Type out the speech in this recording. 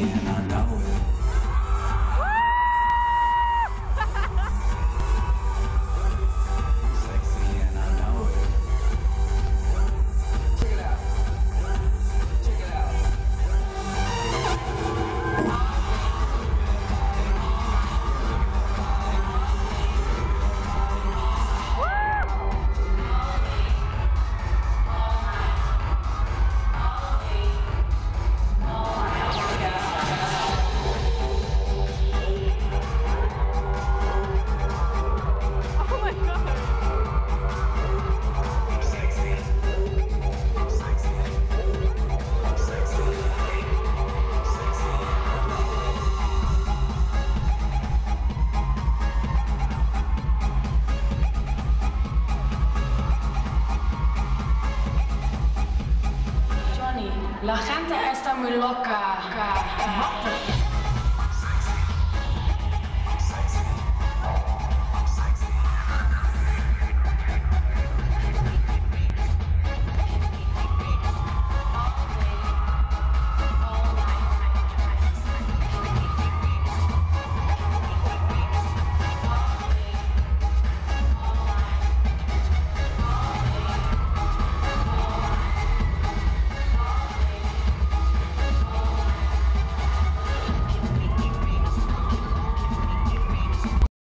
And I know it. La gente está muy loca.